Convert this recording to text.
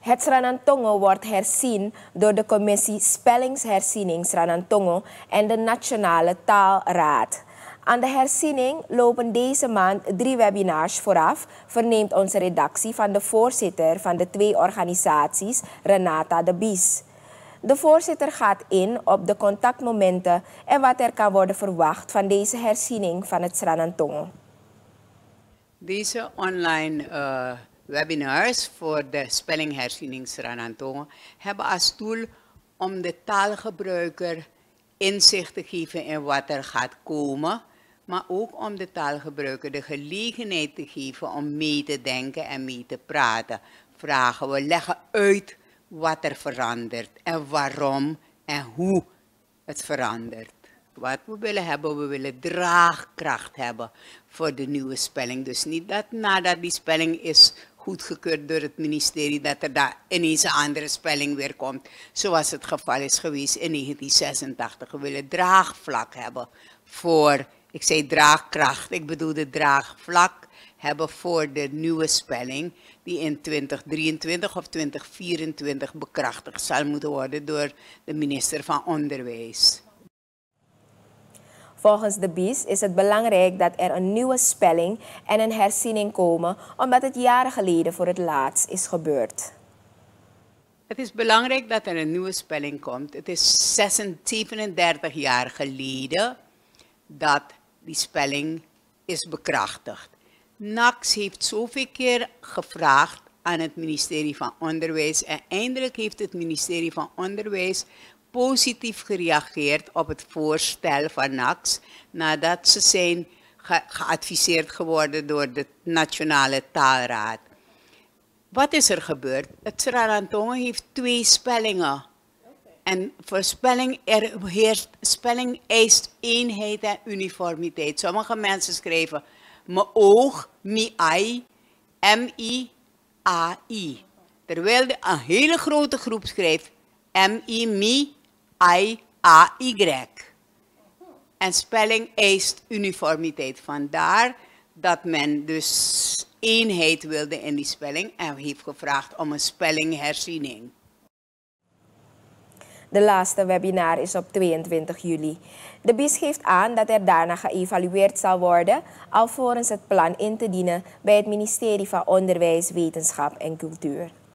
Het Sranantongo wordt herzien door de commissie Spellingsherziening Sranantongo en de Nationale Taalraad. Aan de herziening lopen deze maand drie webinars vooraf, verneemt onze redactie van de voorzitter van de twee organisaties, Renata de Bies. De voorzitter gaat in op de contactmomenten en wat er kan worden verwacht van deze herziening van het Sranantongo. Deze online uh, webinars voor de Sranantongo hebben als doel om de taalgebruiker inzicht te geven in wat er gaat komen, maar ook om de taalgebruiker de gelegenheid te geven om mee te denken en mee te praten. Vragen we leggen uit wat er verandert en waarom en hoe het verandert. Wat we willen hebben, we willen draagkracht hebben voor de nieuwe spelling. Dus niet dat nadat die spelling is goedgekeurd door het ministerie, dat er daar ineens een andere spelling weer komt. Zoals het geval is geweest in 1986. We willen draagvlak hebben voor, ik zei draagkracht, ik bedoel de draagvlak hebben voor de nieuwe spelling die in 2023 of 2024 bekrachtigd zal moeten worden door de minister van Onderwijs. Volgens de BIES is het belangrijk dat er een nieuwe spelling en een herziening komen, omdat het jaren geleden voor het laatst is gebeurd. Het is belangrijk dat er een nieuwe spelling komt. Het is 37 jaar geleden dat die spelling is bekrachtigd. NAX heeft zoveel keer gevraagd aan het ministerie van Onderwijs en eindelijk heeft het ministerie van Onderwijs positief gereageerd op het voorstel van NAX nadat ze zijn geadviseerd geworden door de Nationale Taalraad. Wat is er gebeurd? Het Srarantongen heeft twee spellingen. En voor spelling, er heerst, spelling eist eenheid en uniformiteit. Sommige mensen schrijven me oog, mi ai, m-i, a-i. Terwijl de, een hele grote groep schrijft m-i, mi, I-A-Y. En spelling eist uniformiteit. Vandaar dat men dus eenheid wilde in die spelling en heeft gevraagd om een spellingherziening. De laatste webinar is op 22 juli. De BIS geeft aan dat er daarna geëvalueerd zal worden, alvorens het plan in te dienen bij het ministerie van Onderwijs, Wetenschap en Cultuur.